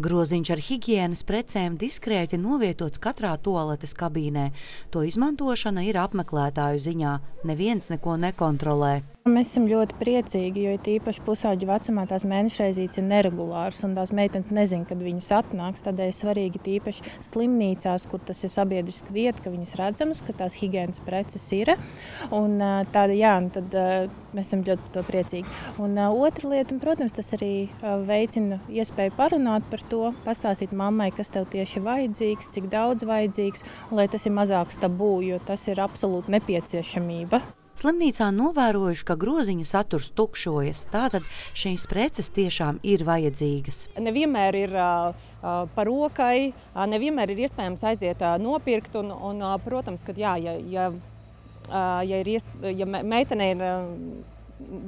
Groziņš ar higiēnas precēm diskrēti novietots katrā toaletes kabīnē. To izmantošana ir apmeklētāju ziņā. Neviens neko nekontrolē. Mēs esam ļoti priecīgi, jo īpaši pusauģu vecumā tās mēnešreizītes ir neregulāras, un tās meitenes nezina, kad viņas atnāks. Tādēļ svarīgi tīpaši slimnīcās, kur tas ir sabiedriska vieta, ka viņas redzamas, ka tās higiēnas preces ir. Un, tāda, jā, tad, mēs esam ļoti par to priecīgi. Un otra lieta, un, protams, tas arī veicina iespēju parunāt par to, pastāstīt mammai, kas tev tieši vajadzīgs, cik daudz vajadzīgs, un lai tas ir mazāks tabū, jo tas ir absolūti nepieciešamība. Slimnīcā novērojuši, ka groziņa saturs tukšojas. Tātad šīs preces tiešām ir vajadzīgas. Nevienmēr ir uh, par rokai, nevienmēr ir iespējams aiziet uh, nopirkt. Un, un, uh, protams, ka jā, ja, ja, ja, ir iesp... ja meitene ir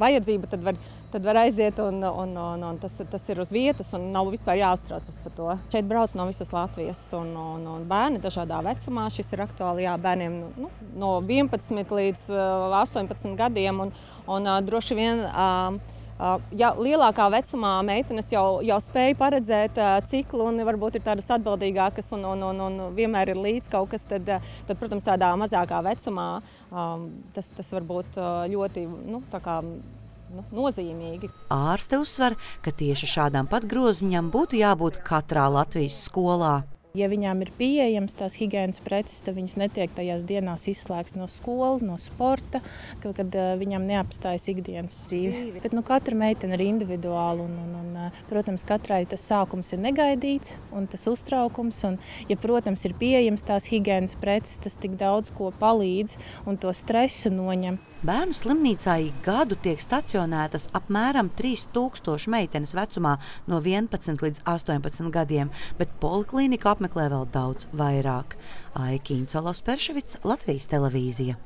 vajadzība, tad var, tad var aiziet un, un, un, un tas, tas ir uz vietas un nav vispār jāuztraucas par to. Šeit brauc no visas Latvijas un, un, un bērni dažādā vecumā. Šis ir aktuāli jā, bērniem nu, no 11 līdz 18 gadiem un, un droši vien. Uh, Ja lielākā vecumā meitenes jau, jau spēja paredzēt ciklu un varbūt ir tādas atbildīgākas un, un, un, un vienmēr ir līdz kaut kas, tad, tad protams, tādā mazākā vecumā tas, tas var būt ļoti nu, nu, nozīmīgi. Ārste uzsver, ka tieši šādām pat groziņām būtu jābūt katrā Latvijas skolā. Ja viņām ir pieejamas tās higiēnas preces, tad viņas netiek tajās dienās izslēgts no skolas, no sporta, kad, kad viņām neapstājas ikdienas dzīve. Bet nu, katra meitene ir individuāla. Un, un, un, protams, katrai tas sākums ir negaidīts un tas uztraukums. Un, ja, protams, ir pieejams tās higiēnas preces, tas tik daudz ko palīdz un to stresu noņem. Bērnu slimnīcā ik gadu tiek stacionētas apmēram 3000 meitenes vecumā no 11 līdz 18 gadiem, bet poliklīnika apmeklē vēl daudz vairāk. Aikīns Olavs Perševits, Latvijas televīzija.